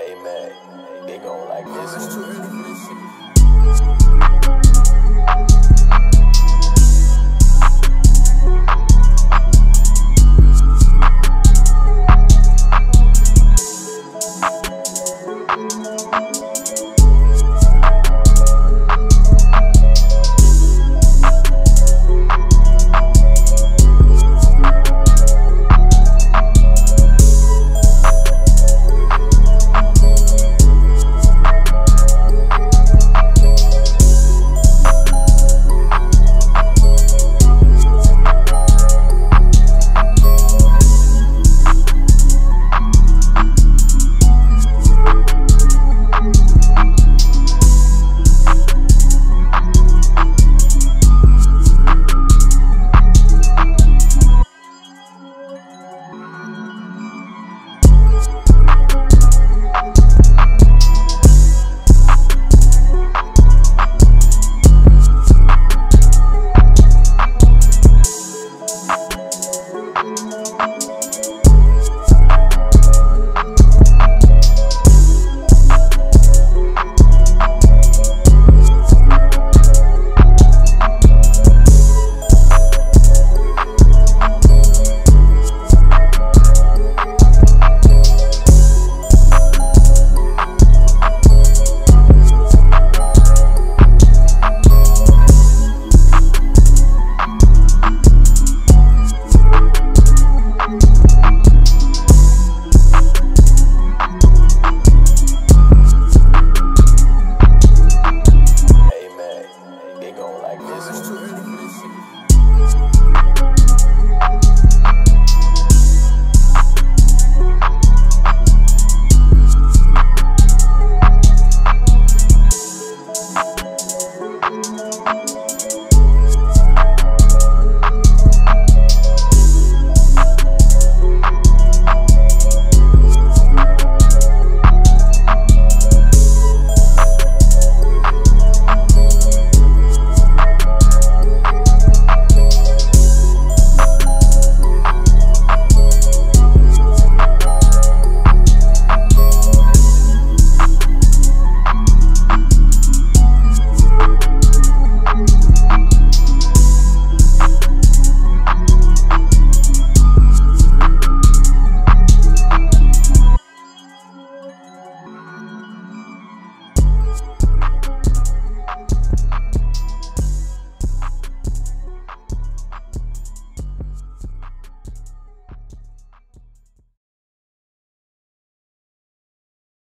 Amen. They gon' like this.